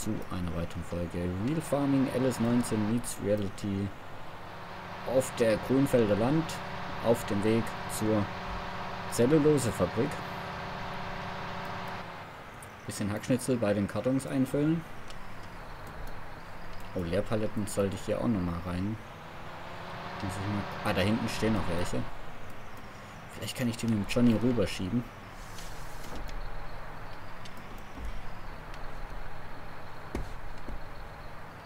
zu einer weiteren Folge Real Farming LS19 meets Reality auf der Grünfelder Land auf dem Weg zur Zellulosefabrik. Bisschen Hackschnitzel bei den Kartons einfüllen. Oh, Leerpaletten sollte ich hier auch nochmal rein. Ah, da hinten stehen noch welche. Vielleicht kann ich die mit Johnny rüberschieben.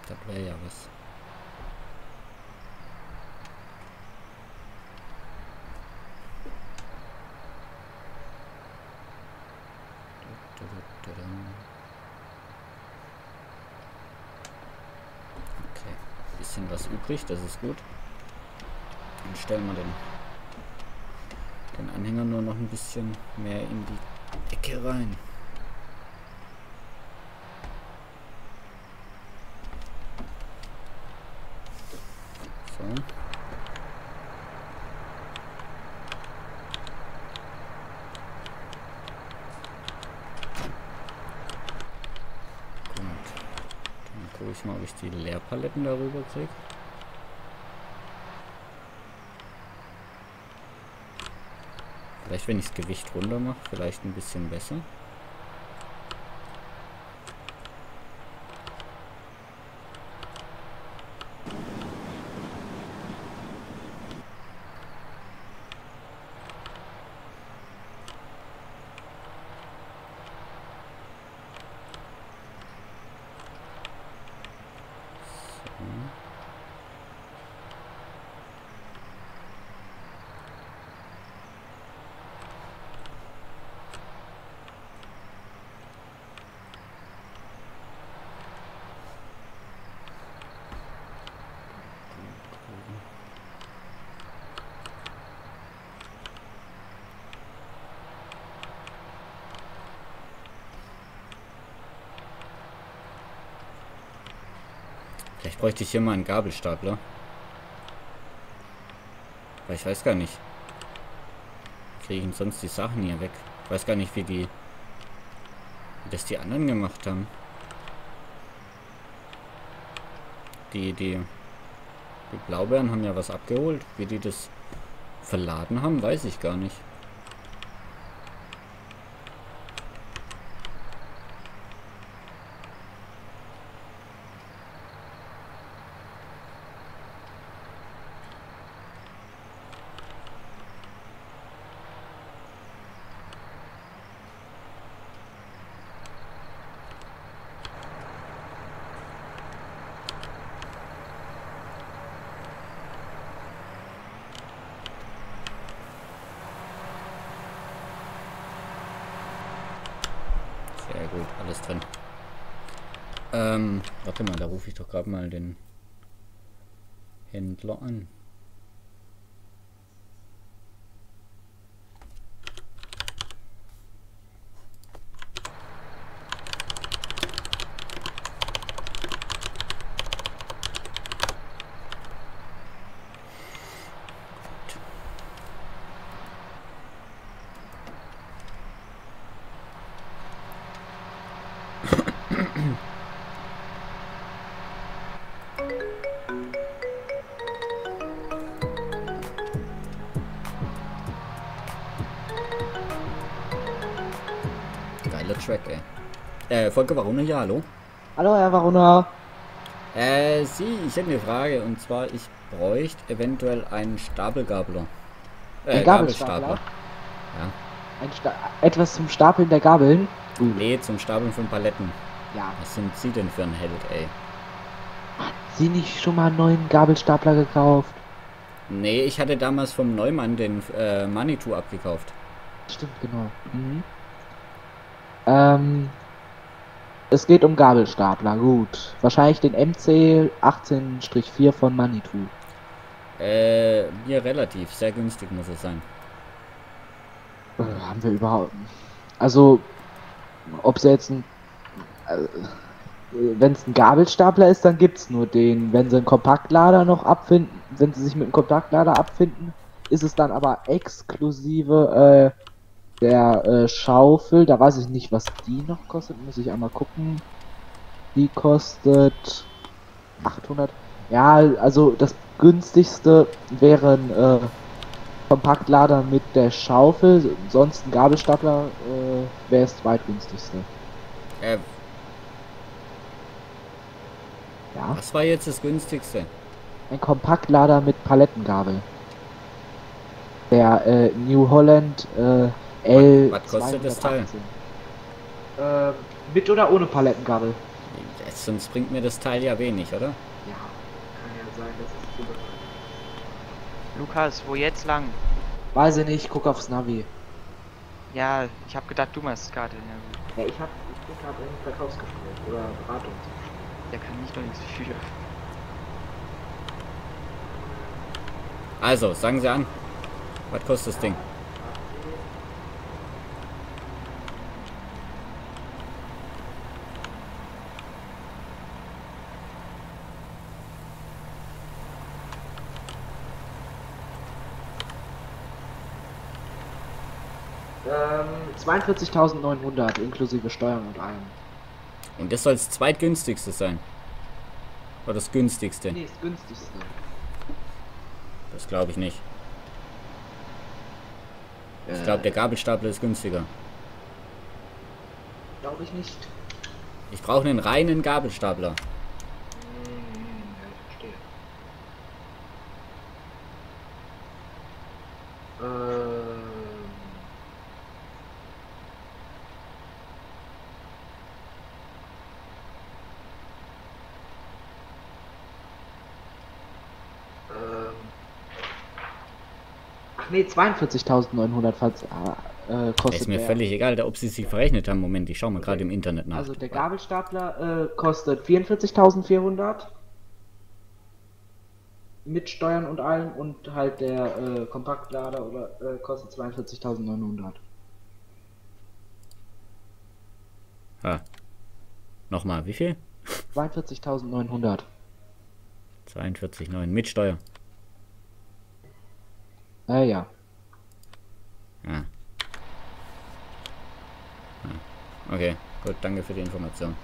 Das wäre ja was. Okay, bisschen was übrig, das ist gut. Dann stellen wir den, den Anhänger nur noch ein bisschen mehr in die Ecke rein. So. Gut. Dann gucke ich mal, ob Leerpaletten darüber kriege. Vielleicht, wenn ich das Gewicht runter mache, vielleicht ein bisschen besser. Vielleicht bräuchte ich hier mal einen Gabelstapler. Weil ich weiß gar nicht. Kriege ich denn sonst die Sachen hier weg? Ich weiß gar nicht, wie die... Wie das die anderen gemacht haben. Die, die... Die Blaubeeren haben ja was abgeholt. Wie die das verladen haben, weiß ich gar nicht. Sehr gut, alles drin. Ähm, warte mal, da rufe ich doch gerade mal den Händler an. Geiler Track, ey. Äh, Volker Varuna hier, hallo. Hallo, Herr Varuna. Äh, Sie, ich hätte eine Frage und zwar, ich bräuchte eventuell einen Stapelgabler. Äh, Ein Gabelstapler? Ja. Ein Sta etwas zum Stapeln der Gabeln? Nee, zum Stapeln von Paletten. Ja. Was sind Sie denn für ein Held, ey? Sie nicht schon mal einen neuen Gabelstapler gekauft? Nee, ich hatte damals vom Neumann den äh, Manitou abgekauft. Stimmt, genau. Mhm. Ähm, es geht um Gabelstapler, gut. Wahrscheinlich den MC 18-4 von Manitou. Äh, mir relativ, sehr günstig muss es sein. Äh, haben wir überhaupt... Also, ob es jetzt ein... Äh, wenn es ein Gabelstapler ist, dann gibt's nur den. Wenn sie einen Kompaktlader noch abfinden, wenn sie sich mit einem Kompaktlader abfinden, ist es dann aber exklusive äh, der äh, Schaufel. Da weiß ich nicht, was die noch kostet. Muss ich einmal gucken. Die kostet 800. Ja, also das günstigste wären äh, Kompaktlader mit der Schaufel, sonst ein Gabelstapler äh, wäre das zweitgünstigste. Äh, Ja, was war jetzt das günstigste? ein Kompaktlader mit Palettengabel. Der äh, New Holland äh, L. Was kostet das Teil? 218. Äh, mit oder ohne Palettengabel? Ja, sonst bringt mir das Teil ja wenig, oder? Ja, kann ja sein, das ist zu Lukas, wo jetzt lang? Weiß ich nicht, guck aufs Navi. Ja, ich hab gedacht, du machst gerade. Ja, gut. Ja, ich hab, ich bin gerade im Verkaufsgespräch oder Beratung. Der kann nicht doch nichts für. Also, sagen Sie an. Was kostet das Ding? Ähm, 42.900 inklusive Steuern und allem. Und das soll das zweitgünstigste sein. Oder das günstigste. Nee, das günstigste. Das glaube ich nicht. Ich glaube, der Gabelstapler ist günstiger. Glaube ich nicht. Ich brauche einen reinen Gabelstapler. Hm, ja, ich verstehe. Ähm. Ähm. Ach nee, 42.900 falls äh, kostet Ist mir der. völlig egal, ob Sie sich verrechnet haben. Moment, ich schaue mal gerade im Internet nach. Also der Gabelstapler äh, kostet 44.400 mit Steuern und allem und halt der äh, Kompaktlader oder äh, kostet 42.900. Ha. Nochmal, wie viel? 42.900. 42,9 mit Steuer. Äh, ja. Ja. Okay, gut, danke für die Information.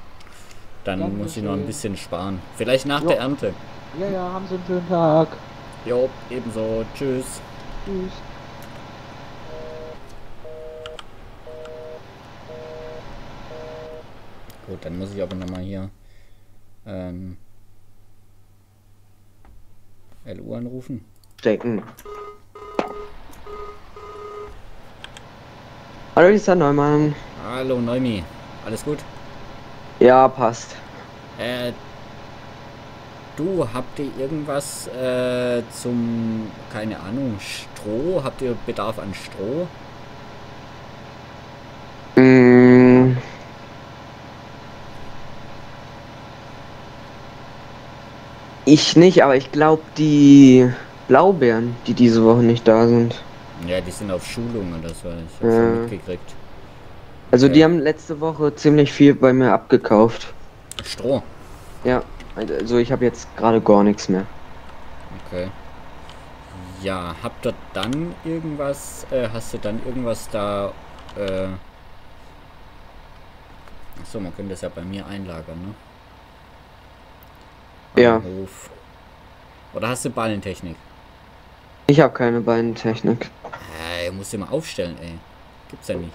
Dann Dankeschön. muss ich noch ein bisschen sparen. Vielleicht nach Jo. der Ernte. Ja, ja, haben Sie einen schönen Tag. Jo, ebenso. Tschüss. Tschüss. Gut, dann muss ich aber nochmal hier ähm, LU anrufen. stecken. Hallo, der Neumann. Hallo Neumi, alles gut? Ja, passt. Äh, du, habt ihr irgendwas äh, zum, keine Ahnung, Stroh? Habt ihr Bedarf an Stroh? Mm. Ich nicht, aber ich glaube die Blaubeeren, die diese Woche nicht da sind. Ja, die sind auf Schulung oder so. Ich Ja. schon mitgekriegt. Also Okay. die haben letzte Woche ziemlich viel bei mir abgekauft. Stroh. Ja, also ich habe jetzt gerade gar nichts mehr. Okay. Ja, habt ihr dann irgendwas, äh, hast du dann irgendwas da, äh... Achso, man könnte das ja bei mir einlagern, ne? Ja. Hof. Oder hast du Ballentechnik? Ich habe keine Beinentechnik. Äh, musst du mal aufstellen, ey. Gibt's ja nicht.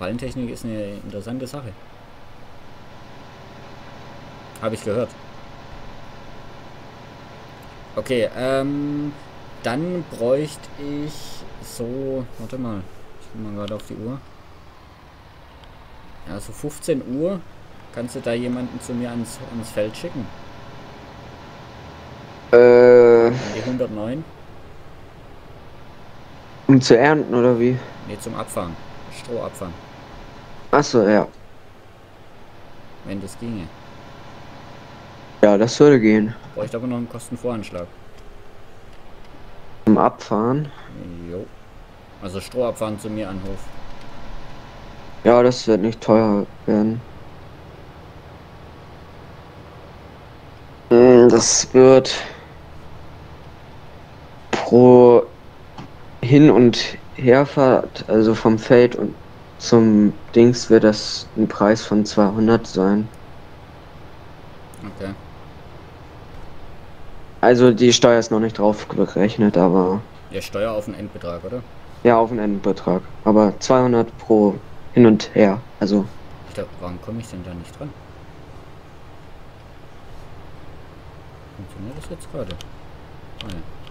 Ballentechnik ist eine interessante Sache. Habe ich gehört. Okay, ähm, dann bräuchte ich so, warte mal, ich guck mal gerade auf die Uhr. Ja, so 15 Uhr. Kannst du da jemanden zu mir ans, ans Feld schicken? Äh, 109? um zu ernten oder wie? Ne, zum Abfahren. Stroh abfahren. Achso, ja. Wenn das ginge. Ja, das würde gehen. Bräuchte aber noch einen Kostenvoranschlag. Zum Abfahren. Jo. Also Stroh abfahren zu mir an Hof. Ja, das wird nicht teuer werden. Hm, Das wird pro Hin- und Herfahrt, also vom Feld und zum Dings, wird das ein Preis von 200 sein. Okay. Also die Steuer ist noch nicht drauf berechnet, aber Ja, Steuer auf den Endbetrag, oder? ja, auf den Endbetrag. Aber 200 pro hin und her. Also Alter, warum komme ich denn da nicht dran? Funktioniert das jetzt gerade? Ah, ja.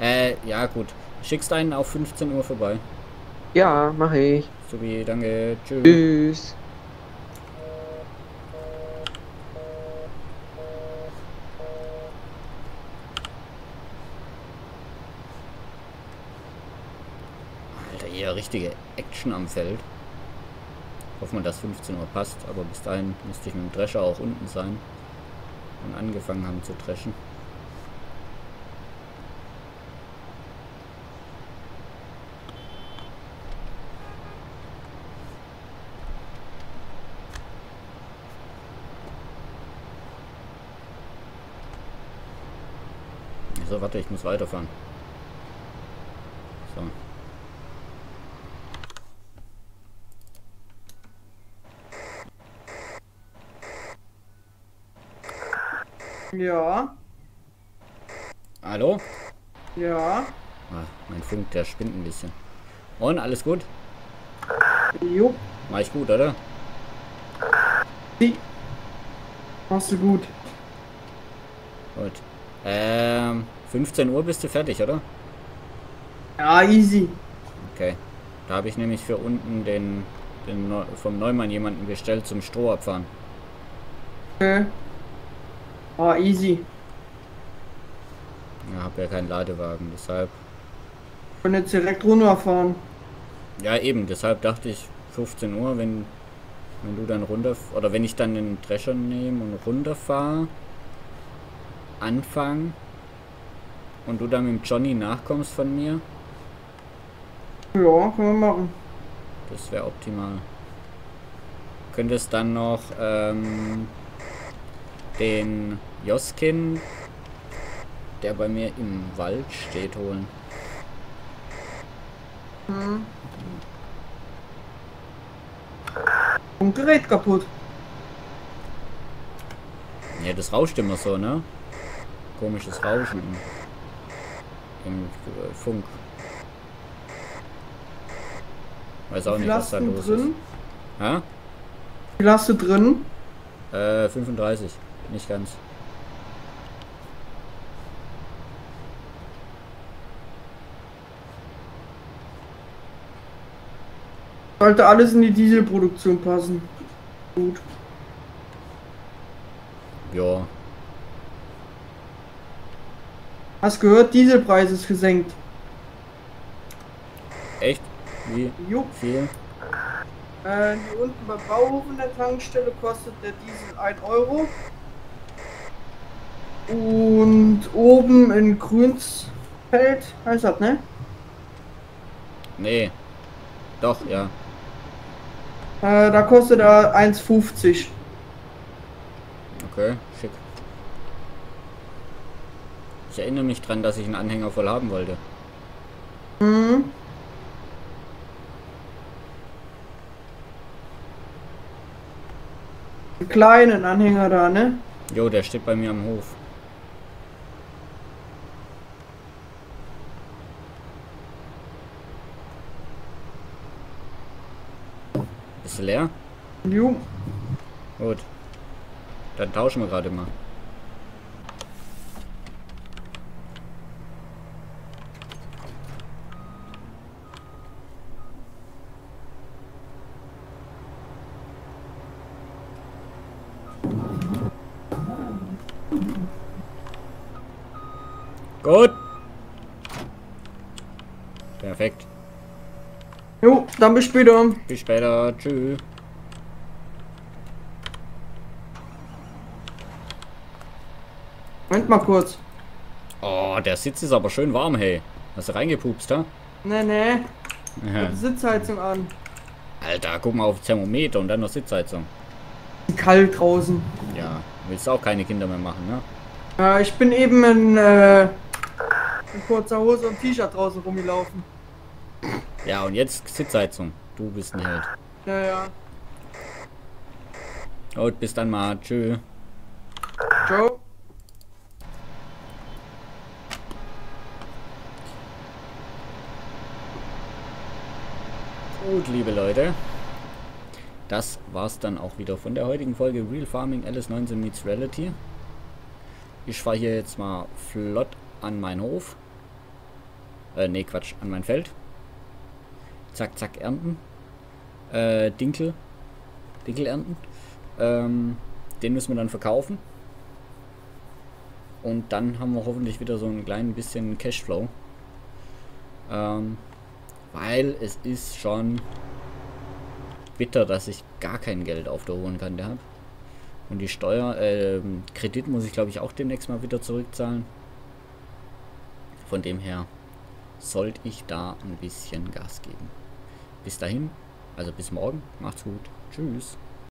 Äh, ja gut. Schickst einen auf 15 Uhr vorbei. ja, mache ich. Sowie, danke. Tschüss. Tschüss. Alter, hier richtige Action am Feld. Hoffen wir, dass 15 Uhr passt, aber bis dahin müsste ich mit dem Drescher auch unten sein. Und angefangen haben zu dreschen. So, warte, ich muss weiterfahren. So. Ja, Hallo? ja. Ah, mein Funk, der spinnt ein bisschen. Und, alles gut? Jo, Mach ich gut, oder? die. Machst du gut. Gut. Ähm, 15 Uhr bist du fertig, oder? Ja, easy. Okay. Da habe ich nämlich für unten den, den Neu vom Neumann jemanden bestellt zum Strohabfahren. Okay. Ah, easy. Ja, habe ja keinen Ladewagen, deshalb. Können jetzt direkt runterfahren. Ja, eben, deshalb dachte ich 15 Uhr, wenn, wenn du dann runter oder wenn ich dann den Drescher nehme und runterfahre, anfangen und du dann mit dem Johnny nachkommst von mir, Ja, können wir machen. das wäre optimal. Könntest dann noch ähm, den Joskin, der bei mir im Wald steht, holen. Und Gerät kaputt. Ja, das rauscht immer so, ne? Komisches Rauschen im, äh, Funk. Weiß auch nicht, was da los ist. drin? Ha? Wie viel hast du drin? Äh, 35. Nicht ganz. Sollte alles in die Dieselproduktion passen. Gut. Ja. Hast gehört, Dieselpreis ist gesenkt. Echt? Wie Jo. viel? Äh, hier unten beim Bauhof in der Tankstelle kostet der Diesel 1 Euro. Und oben in Grünsfeld heißt das, ne? Nee. Doch, ja. Äh, da kostet er 1,50. Okay, Ich erinnere mich dran, dass ich einen Anhänger voll haben wollte. Mhm. Einen kleinen Anhänger da, ne? Jo, der steht bei mir am Hof. Ist leer? Jo. Gut. Dann tauschen wir gerade mal. Gut. Perfekt. Jo, dann bis später. Bis später. Tschüss. Moment mal kurz. Oh, der Sitz ist aber schön warm, hey. Hast du reingepupst, ha? Ne, ne. Ja. Sitzheizung an. Alter, guck mal auf Thermometer und dann noch Sitzheizung. Kalt draußen. Ja, willst auch keine Kinder mehr machen, ne? Äh, ich bin eben in, äh, in kurzer Hose und T-Shirt draußen rumgelaufen. Ja, und jetzt Sitzheizung. Du bist ein Held. Ja, ja. Und bis dann mal. Tschö. Ciao. Gut, liebe Leute. Das war's dann auch wieder von der heutigen Folge Real Farming LS19 meets Reality. Ich fahre hier jetzt mal flott an meinen Hof. Äh, nee, Quatsch, an mein Feld. Zack, zack, ernten. Äh, Dinkel. Dinkel ernten. Ähm, den müssen wir dann verkaufen. Und dann haben wir hoffentlich wieder so ein klein bisschen Cashflow. Ähm, weil es ist schon bitter, dass ich gar kein Geld auf der hohen Kante habe. Und die Steuer, äh, Kredit muss ich glaube ich auch demnächst mal wieder zurückzahlen. Von dem her sollte ich da ein bisschen Gas geben. Bis dahin, also bis morgen, macht's gut. Tschüss.